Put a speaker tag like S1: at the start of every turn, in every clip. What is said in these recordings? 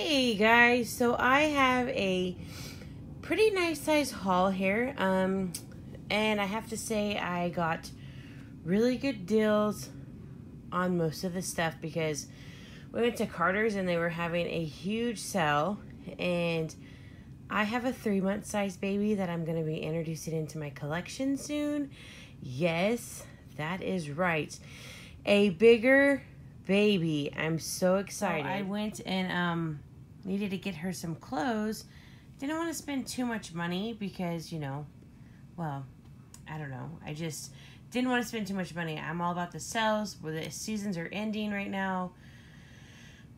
S1: Hey guys, so I have a pretty nice size haul here. Um, and I have to say I got really good deals on most of the stuff because we went to Carter's and they were having a huge sale and I have a three month size baby that I'm going to be introducing into my collection soon. Yes, that is right. A bigger baby. I'm so excited. So I went and um needed to get her some clothes. Didn't want to spend too much money because, you know, well, I don't know. I just didn't want to spend too much money. I'm all about the sales where the seasons are ending right now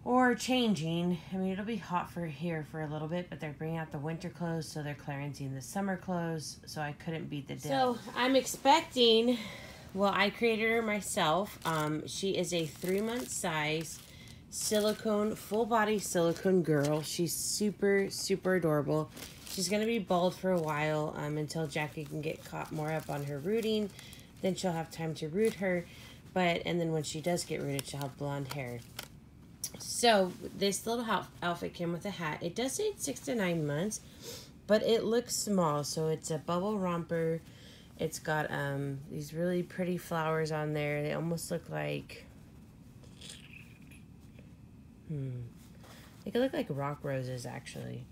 S1: or changing. I mean, it'll be hot for here for a little bit, but they're bringing out the winter clothes, so they're clearancing the summer clothes. So I couldn't beat the deal. So I'm expecting. Well, I created her myself. Um, she is a three month size silicone, full body silicone girl. She's super, super adorable. She's going to be bald for a while um, until Jackie can get caught more up on her rooting. Then she'll have time to root her. But, and then when she does get rooted, she'll have blonde hair. So, this little outfit came with a hat. It does say six to nine months, but it looks small. So, it's a bubble romper. It's got um, these really pretty flowers on there. They almost look like Hmm. They could look like rock roses, actually.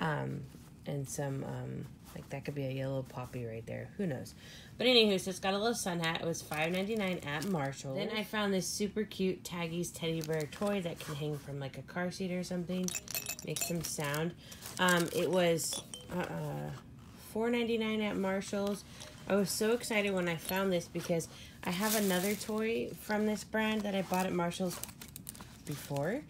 S1: Um, and some, um, like that could be a yellow poppy right there. Who knows? But anywho, so it's got a little sun hat. It was five ninety nine at Marshall. Then I found this super cute Taggies teddy bear toy that can hang from like a car seat or something. Make some sound. Um, it was uh, four ninety nine at Marshall's. I was so excited when I found this because I have another toy from this brand that I bought at Marshall's before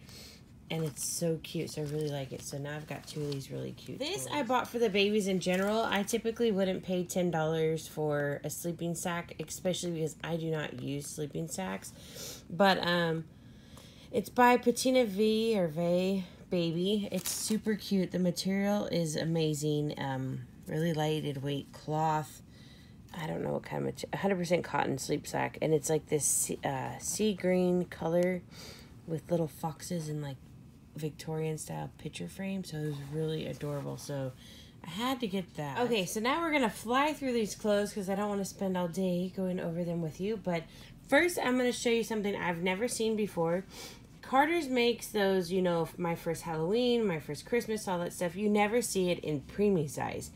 S1: and it's so cute so i really like it. So now i've got two of these really cute this toys. i bought for the babies in general. I typically wouldn't pay ten dollars for a sleeping sack especially because i do not use sleeping sacks. But um it's by patina v or vay baby. It's super cute. The material is amazing um really lighted weight cloth. I don't know what kind of 100% cotton sleep sack and it's like this uh, sea green color with little foxes and like Victorian style picture frame. So it was really adorable. So I had to get that. Okay, so now we're going to fly through these clothes because I don't want to spend all day going over them with you. But first, I'm going to show you something I've never seen before. Carter's makes those, you know, my first Halloween, my first Christmas, all that stuff. You never see it in preemie size.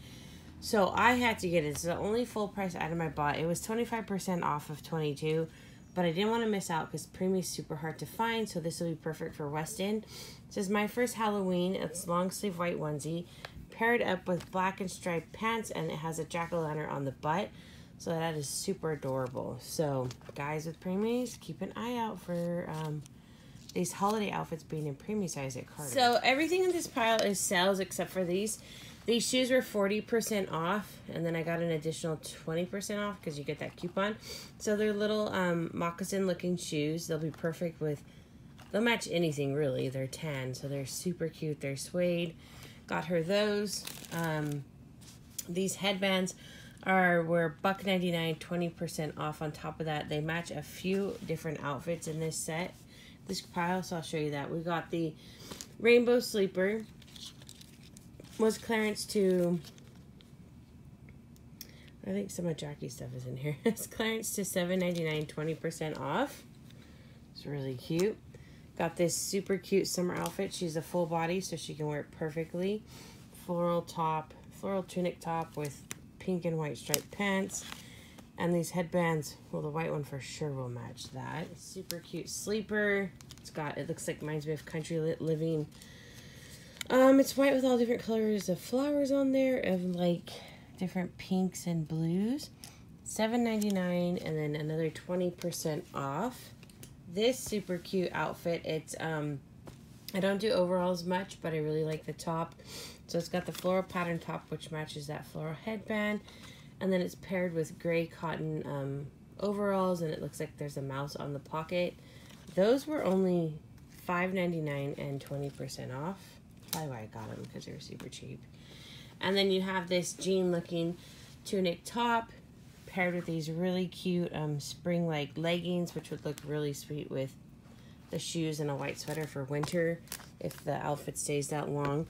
S1: So I had to get it. It's the only full price item I bought. It was 25% off of 22 but I didn't want to miss out because preemie is super hard to find, so this will be perfect for West End. This is my first Halloween. It's long sleeve white onesie, paired up with black and striped pants, and it has a jack-o'-lantern on the butt. So that is super adorable. So guys with preemies, keep an eye out for um, these holiday outfits being in preemie size at Carter. So everything in this pile is sales except for these. These shoes were 40% off, and then I got an additional 20% off because you get that coupon. So they're little um, moccasin-looking shoes. They'll be perfect with, they'll match anything really. They're tan, so they're super cute. They're suede. Got her those. Um, these headbands are were buck 99 20% off on top of that they match a few different outfits in this set this pile so i'll show you that we got the rainbow sleeper was Clarence to I think some of Jackie's stuff is in here. it's Clarence to $7.99, 20% off. It's really cute. Got this super cute summer outfit. She's a full body, so she can wear it perfectly. Floral top, floral tunic top with pink and white striped pants. And these headbands, well, the white one for sure will match that. Super cute sleeper. It's got, it looks like reminds me of Country Lit Living um, it's white with all different colors of flowers on there, of like different pinks and blues. Seven ninety nine, and then another 20% off. This super cute outfit, it's, um, I don't do overalls much, but I really like the top. So it's got the floral pattern top, which matches that floral headband. And then it's paired with gray cotton um, overalls, and it looks like there's a mouse on the pocket. Those were only $5.99 and 20% off probably why I got them because they were super cheap. And then you have this jean looking tunic top paired with these really cute um, spring like leggings, which would look really sweet with the shoes and a white sweater for winter if the outfit stays that long.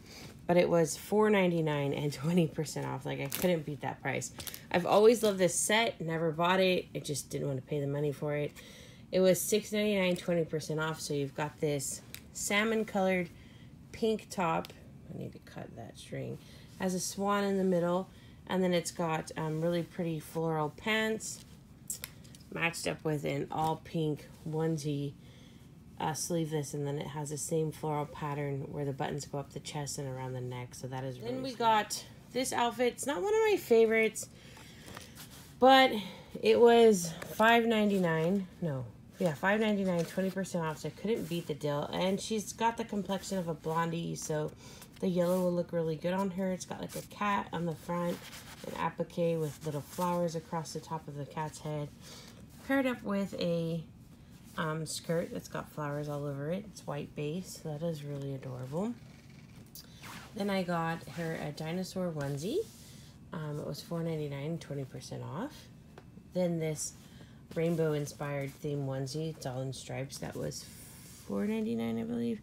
S1: But it was $4.99 and 20% off. Like, I couldn't beat that price. I've always loved this set, never bought it. I just didn't want to pay the money for it. It was $6.99, 20% off. So you've got this salmon colored pink top. I need to cut that string. Has a swan in the middle. And then it's got um, really pretty floral pants matched up with an all pink onesie uh, sleeveless and then it has the same floral pattern where the buttons go up the chest and around the neck so that is really then we got this outfit it's not one of my favorites but it was five ninety nine. no yeah five ninety nine, 20% off so i couldn't beat the deal and she's got the complexion of a blondie so the yellow will look really good on her it's got like a cat on the front an applique with little flowers across the top of the cat's head paired up with a um, skirt that's got flowers all over it. It's white base, so that is really adorable. Then I got her a dinosaur onesie. Um, it was $4.99, 20% off. Then this rainbow inspired theme onesie. It's all in stripes. That was $4.99, I believe.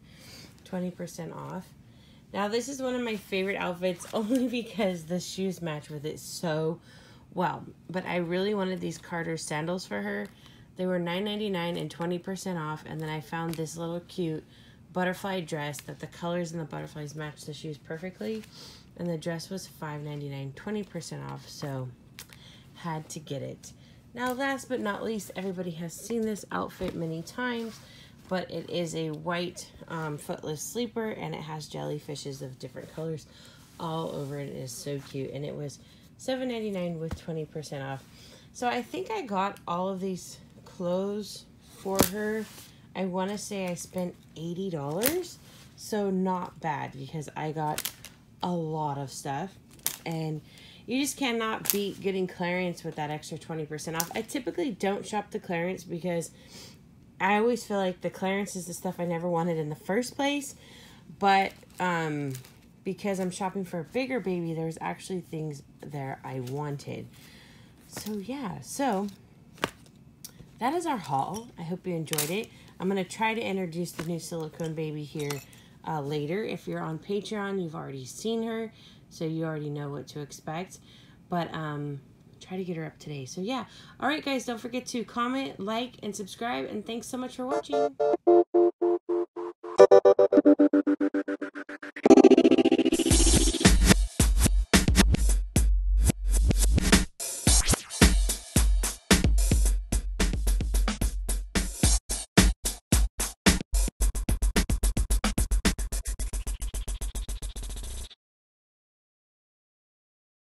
S1: 20% off. Now, this is one of my favorite outfits only because the shoes match with it so well. But I really wanted these Carter sandals for her. They were $9.99 and 20% off. And then I found this little cute butterfly dress that the colors and the butterflies match the shoes perfectly. And the dress was $5.99, 20% off. So had to get it. Now, last but not least, everybody has seen this outfit many times, but it is a white um, footless sleeper and it has jellyfishes of different colors all over it. It is so cute. And it was $7.99 with 20% off. So I think I got all of these clothes for her. I want to say I spent $80. So not bad because I got a lot of stuff. And you just cannot beat getting clearance with that extra 20% off. I typically don't shop the clearance because I always feel like the clearance is the stuff I never wanted in the first place. But um, because I'm shopping for a bigger baby, there's actually things there I wanted. So yeah, so that is our haul. I hope you enjoyed it. I'm going to try to introduce the new silicone baby here uh, later. If you're on Patreon, you've already seen her, so you already know what to expect. But um, try to get her up today. So yeah. All right, guys, don't forget to comment, like, and subscribe. And thanks so much for watching.